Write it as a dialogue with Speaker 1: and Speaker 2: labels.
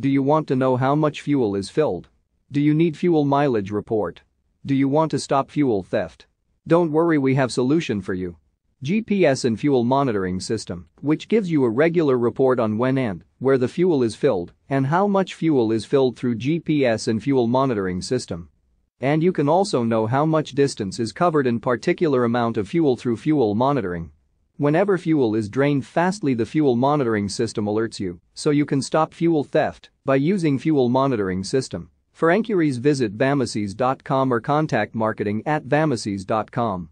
Speaker 1: Do you want to know how much fuel is filled? Do you need fuel mileage report? Do you want to stop fuel theft? Don't worry we have solution for you. GPS and fuel monitoring system, which gives you a regular report on when and where the fuel is filled and how much fuel is filled through GPS and fuel monitoring system. And you can also know how much distance is covered in particular amount of fuel through fuel monitoring. Whenever fuel is drained fastly the fuel monitoring system alerts you, so you can stop fuel theft by using fuel monitoring system. For enquiries visit vamosys.com or contact marketing at vamosys.com.